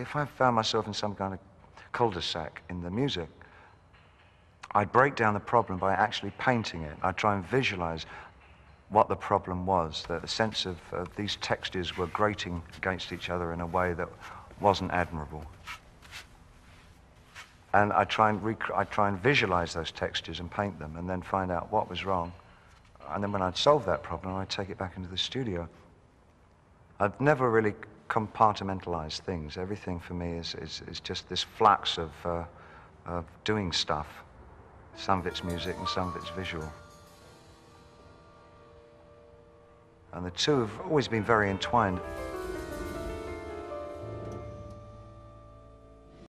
if I found myself in some kind of cul-de-sac in the music, I'd break down the problem by actually painting it. I'd try and visualize what the problem was, that the sense of, of these textures were grating against each other in a way that wasn't admirable. And I try and rec- I try and visualize those textures and paint them, and then find out what was wrong. And then when I'd solve that problem, I'd take it back into the studio. I've never really compartmentalized things. Everything for me is, is, is just this flux of, uh, of doing stuff. Some of it's music and some of it's visual. And the two have always been very entwined.